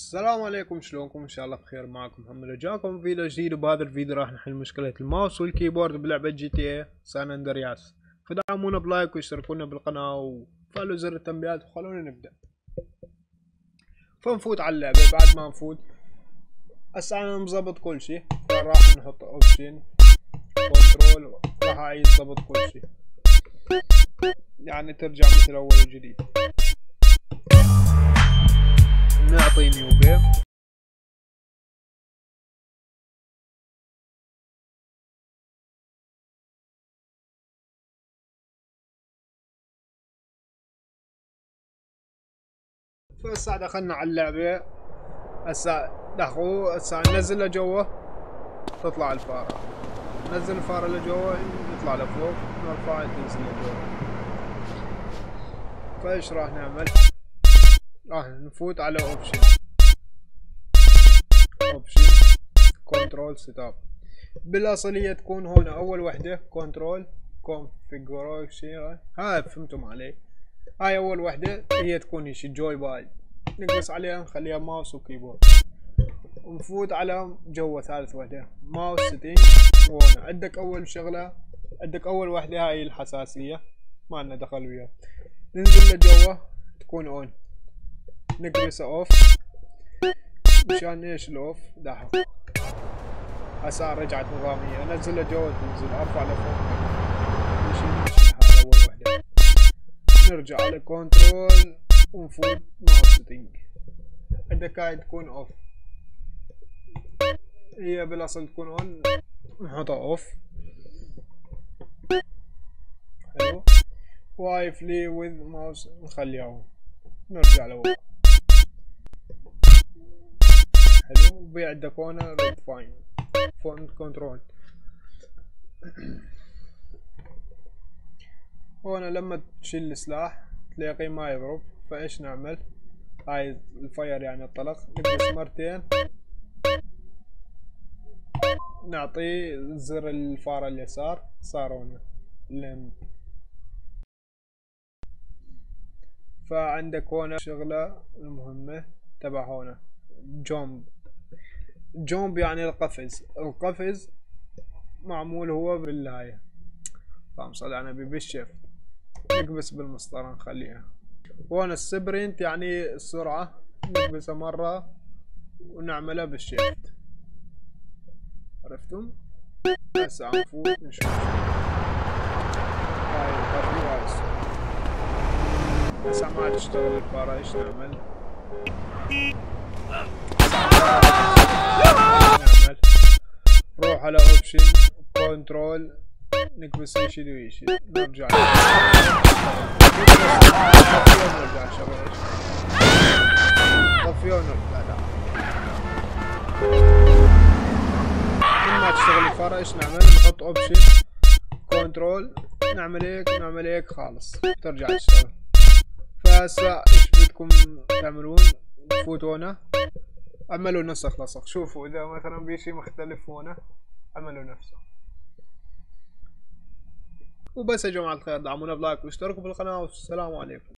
السلام عليكم شلونكم؟ إن شاء الله بخير معكم محمد رجاكم. فيديو جديد وبهذا الفيديو راح نحل مشكلة ال mouse وال keyboard بلعبة GTA San Andreas فدعمونا ب like واشتركونا بالقناة وفعلوا زر التنبيهات وخلونا نبدأ. فنفوت على اللعبة. بعد ما نفوت هسه أنا مظبط كل شي فراح نحط option control راح أعيد ضبط كل شي يعني ترجع مثل أول وجديد. نيو جيم فهسه دخلنا على اللعبة. هسه دخلوا هسه ننزل لجوا. تطلع الفارة نزل الفارة لجوا يطلع لفوق. نرفع تنزل لجوا فايش راح نعمل؟ راح نفوت على option option control set up بالأصلية تكون هون أول وحدة. control configuration هاي فهمتم علي. هاي أول وحدة. هي تكون هيك joypad نقص عليها نخليها mouse و keyboard ونفوت على جوا ثالث وحدة. mouse setting هون. عندك أول شغلة. عندك أول وحدة. هاي الحساسية. ما لنا دخل وياها ننزل لجوا تكون on نقرصه off. مشان إيش ال off؟ دحر هسه رجعت نظامية. أنزل لجوا تنزل أرفع نشيل هذا أول وحدة. نرجع على control ونفوت. mouse setting عندك هاي تكون off. هي بالأصل تكون on نحطها off. حلو. و fly with mouse نخليها نرجع لورا وبي عندك هنا redefine foot control هنا لما تشيل السلاح تلاقيه ما يضرب فايش نعمل؟ هاي ال fire يعني الطلق. نقص مرتين. نعطيه زر الفار اليسار. صار هنا فعندك هنا شغلة المهمة تبع هنا. jump jump يعني القفز. القفز معمول هو باللاية. فهم صل على نبي بال shift نقبس بالمسطرة نخليها. وهنا السبرنت يعني السرعة. نقبسها مرة ونعملها بالشيفت عرفتم؟ هسه نفوت نشوف. هاي القفز هسه ما تشتغل الفارة إيش؟ نعمل؟ كنترول نكبس يشيل ويشيل نرجع نرجع شغل طفيه ونرجع لا من ما تشتغل الفارة إيش نعمل نحط اوبشن كنترول نعمل هيك نعمل هيك خالص ترجع تشتغل فهسه إيش بدكم تعملون تفوتوا هنا عملوا نسخ لصق شوفوا اذا مثلا في شي مختلف هنا عملوا نفسه وبس يا جماعة الخير دعمونا بلايك واشتركوا بالقناة والسلام عليكم.